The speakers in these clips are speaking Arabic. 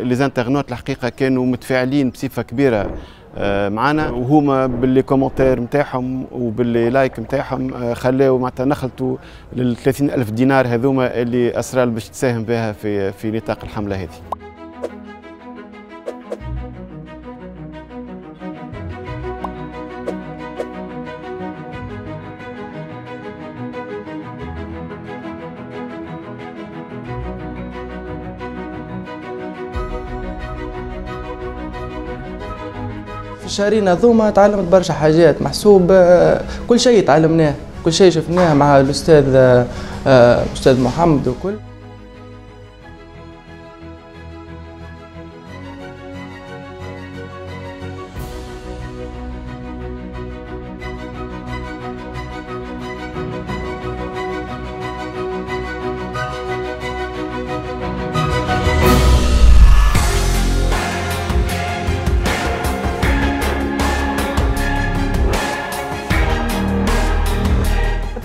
les internautes الحقيقة كانوا متفاعلين بصفة كبيرة آه، معنا وهما بـ les commentaires نتاعهم وباللي لايك نتاعهم آه، خلاو معناتها نخلطوا لل 30 ألف دينار هذوما اللي أسترال باش تساهم بها في في نطاق الحملة هذه. الشهرين هذوما تعلمت برشا حاجات محسوب آه، كل شيء تعلمناه كل شيء شفناه مع الأستاذ آه، آه، أستاذ محمد وكل.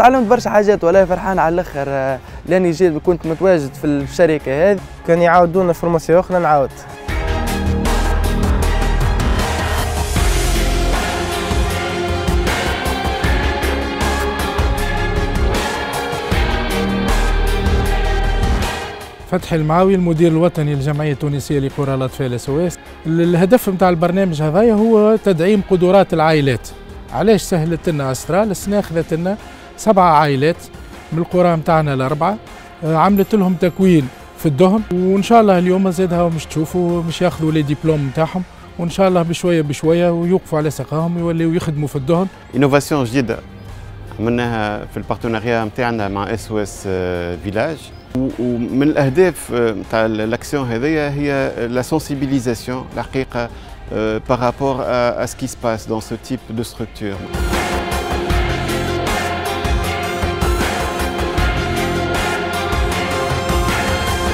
تعلمت برشا حاجات والله فرحان على الأخر آه، لأني جيت كنت متواجد في الشركة هذه. كان يعاودونا formation أخرى نعاود. فتحي المعاوي المدير الوطني للجمعية التونسية لكرة الأطفال SOS الهدف نتاع البرنامج هذايا هو تدعيم قدرات العائلات. علاش سهلت لنا أسترال السنة أخذت لنا سبعة عائلات من القرى نتاعنا الأربعة. آه، عملت لهم تكوين في الدهن وإن شاء الله اليوم زادها مش تشوفوا مش ياخذوا les diplômes نتاعهم وإن شاء الله بشوية بشوية ويوقفوا على ساقهم ويوليوا يخدموا في الدهن innovation جديدة. عملناها في ال partenariat نتاعنا مع SOS Villages ومن الأهداف نتاع الاكسيون هذيا هي la sensibilisation الحقيقة par rapport à, ce qui se passe dans ce type de structure.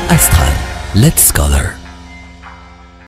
Astral, Let's Scholar.